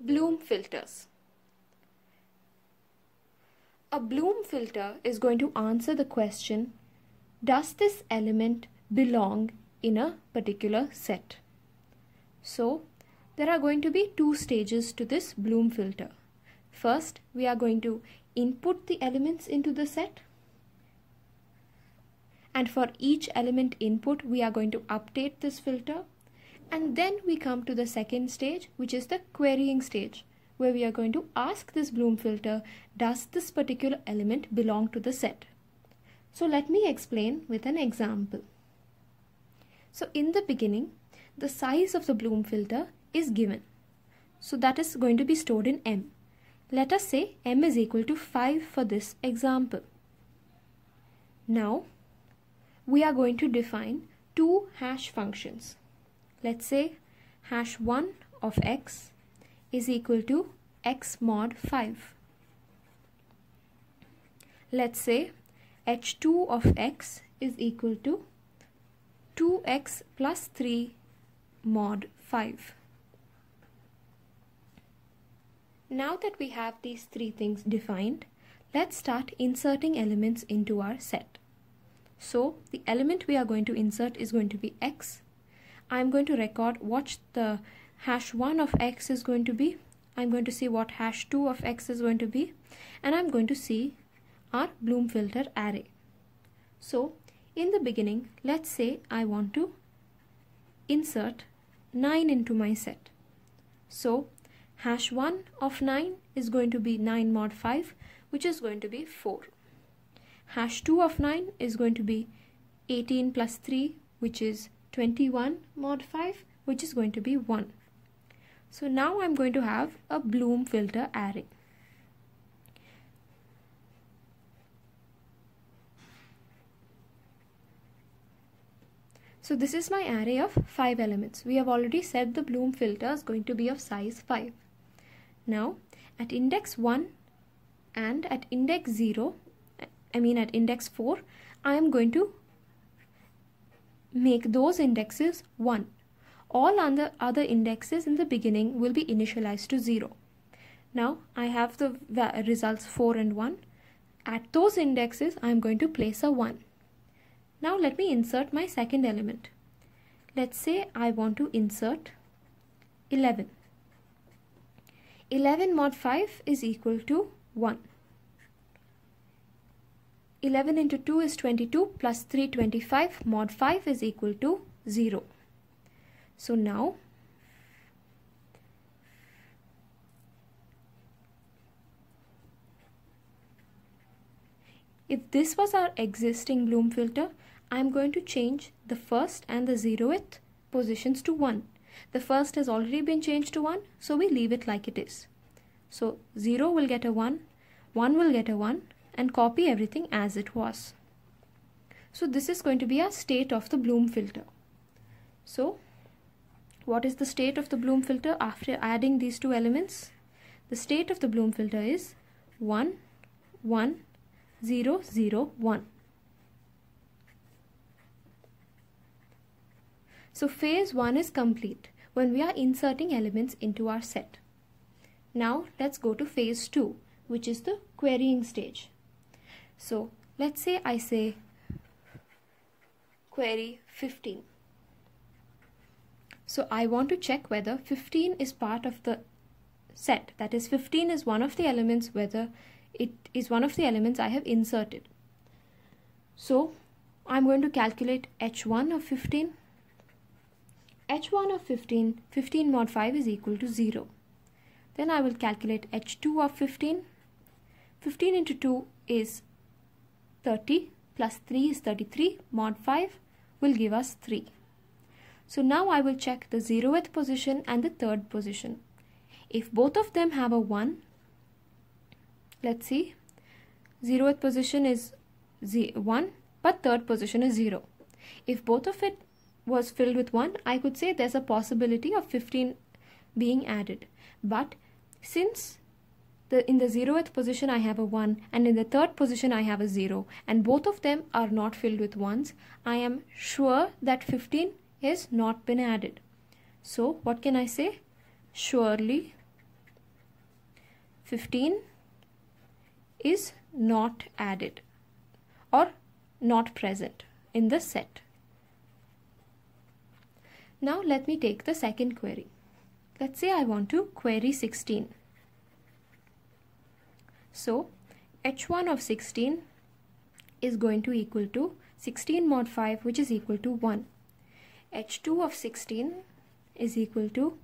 Bloom filters. A Bloom filter is going to answer the question Does this element belong in a particular set? So, there are going to be two stages to this Bloom filter. First, we are going to input the elements into the set and for each element input we are going to update this filter and then we come to the second stage which is the querying stage where we are going to ask this Bloom filter, does this particular element belong to the set? So let me explain with an example. So in the beginning, the size of the Bloom filter is given. So that is going to be stored in M. Let us say M is equal to 5 for this example. Now, we are going to define two hash functions. Let's say hash 1 of x is equal to x mod 5. Let's say h2 of x is equal to 2x plus 3 mod 5. Now that we have these three things defined, let's start inserting elements into our set. So the element we are going to insert is going to be x. I'm going to record what the hash 1 of x is going to be. I'm going to see what hash 2 of x is going to be. And I'm going to see our Bloom filter array. So in the beginning let's say I want to insert 9 into my set. So hash 1 of 9 is going to be 9 mod 5 which is going to be 4 hash 2 of 9 is going to be 18 plus 3 which is 21 mod 5 which is going to be 1 so now I'm going to have a bloom filter array. So this is my array of 5 elements. We have already said the bloom filter is going to be of size 5. Now at index 1 and at index 0, I mean at index 4, I am going to make those indexes 1 all other, other indexes in the beginning will be initialized to 0. Now I have the results 4 and 1. At those indexes I am going to place a 1. Now let me insert my second element. Let's say I want to insert 11. 11 mod 5 is equal to 1. 11 into 2 is 22 plus 325 mod 5 is equal to 0. So now if this was our existing bloom filter, I'm going to change the first and the zeroth positions to 1. The first has already been changed to 1, so we leave it like it is. So 0 will get a 1, 1 will get a 1 and copy everything as it was. So this is going to be our state of the bloom filter. So what is the state of the Bloom filter after adding these two elements? The state of the Bloom filter is 1, 1, 0, 0, 1. So phase 1 is complete when we are inserting elements into our set. Now let's go to phase 2 which is the querying stage. So let's say I say query 15. So I want to check whether 15 is part of the set. That is 15 is one of the elements whether it is one of the elements I have inserted. So I'm going to calculate h1 of 15. h1 of 15, 15 mod 5 is equal to 0. Then I will calculate h2 of 15. 15 into 2 is 30 plus 3 is 33 mod 5 will give us 3. So now I will check the 0th position and the third position. If both of them have a 1, let's see, 0th position is 1 but third position is 0. If both of it was filled with 1, I could say there's a possibility of 15 being added. But since the, in the 0th position I have a 1 and in the third position I have a 0 and both of them are not filled with 1s, I am sure that 15 has not been added. So what can I say? Surely 15 is not added or not present in the set. Now let me take the second query. Let's say I want to query 16. So h1 of 16 is going to equal to 16 mod 5 which is equal to 1. h2 of 16 is equal to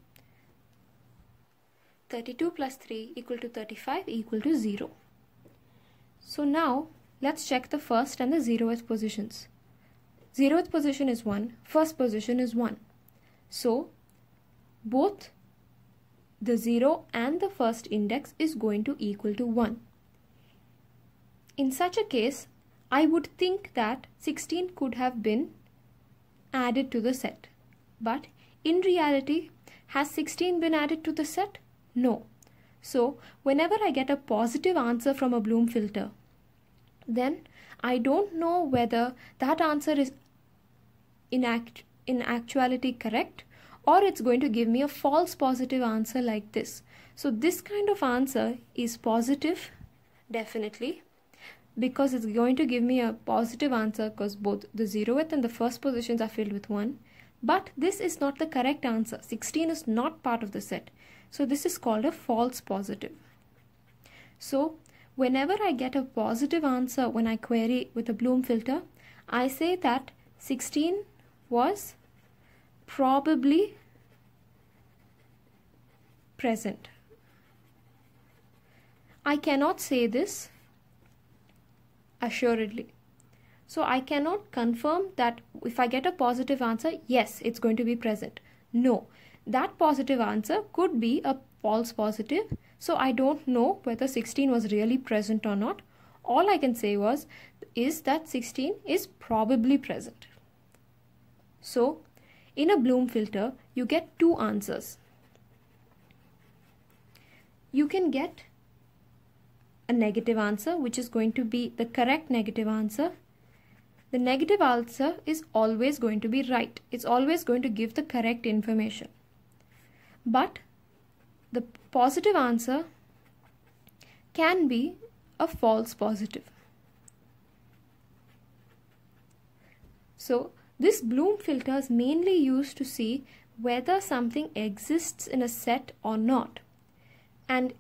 32 plus 3 equal to 35 equal to 0. So now let's check the first and the zeroth positions. Zeroth position is 1, first position is 1. So both the 0 and the first index is going to equal to 1. In such a case, I would think that 16 could have been added to the set. But in reality, has 16 been added to the set? No. So whenever I get a positive answer from a Bloom filter, then I don't know whether that answer is in, act in actuality correct or it's going to give me a false positive answer like this. So this kind of answer is positive definitely because it's going to give me a positive answer because both the zeroth and the first positions are filled with 1 but this is not the correct answer. 16 is not part of the set. So this is called a false positive. So whenever I get a positive answer when I query with a Bloom filter I say that 16 was probably present. I cannot say this assuredly. So I cannot confirm that if I get a positive answer, yes, it's going to be present. No, that positive answer could be a false positive. So I don't know whether 16 was really present or not. All I can say was is that 16 is probably present. So in a Bloom filter, you get two answers. You can get a negative answer, which is going to be the correct negative answer. The negative answer is always going to be right. It's always going to give the correct information. But the positive answer can be a false positive. So this Bloom filter is mainly used to see whether something exists in a set or not. And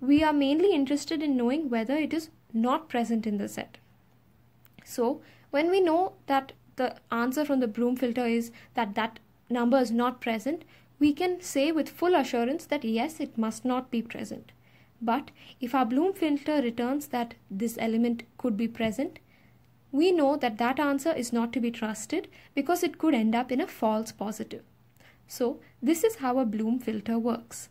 we are mainly interested in knowing whether it is not present in the set. So when we know that the answer from the Bloom filter is that that number is not present, we can say with full assurance that yes, it must not be present. But if our Bloom filter returns that this element could be present, we know that that answer is not to be trusted because it could end up in a false positive. So this is how a Bloom filter works.